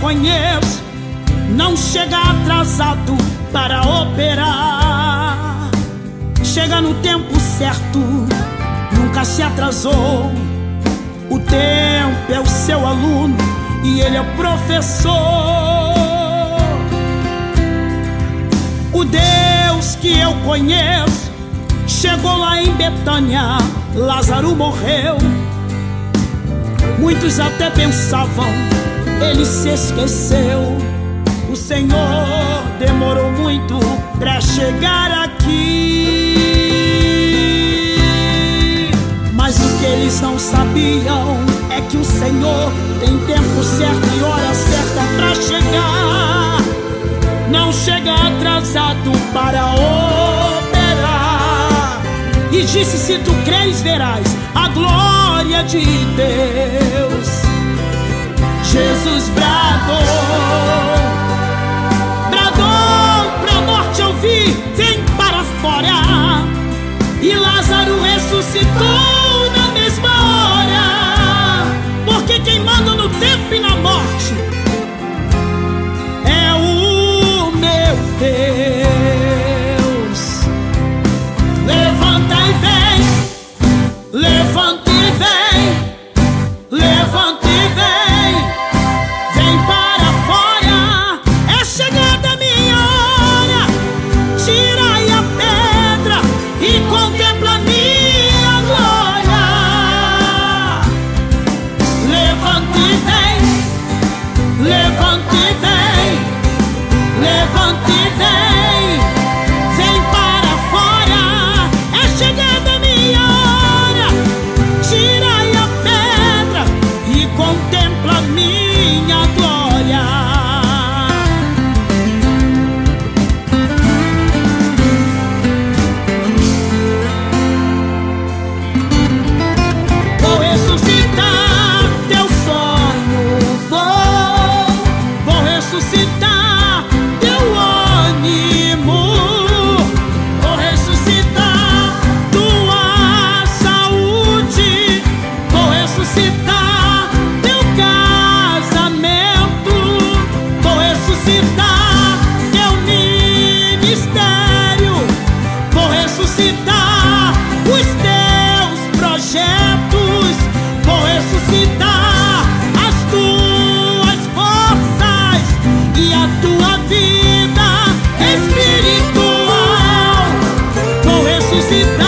conheço não chega atrasado para operar. Chega no tempo certo, nunca se atrasou. O tempo é o seu aluno e ele é professor. O Deus que eu conheço chegou lá em Betânia, Lázaro morreu. Muitos até pensavam, ele se esqueceu. O Senhor demorou muito para chegar aqui. Mas o que eles não sabiam é que o Senhor tem tempo certo e hora certa para chegar. Não chega atrasado para operar. E disse: Se tu creres, verás a glória de Deus. E Lázaro ressuscitou na mesma hora, porque quem manda no tempo e na morte Vou ressuscitar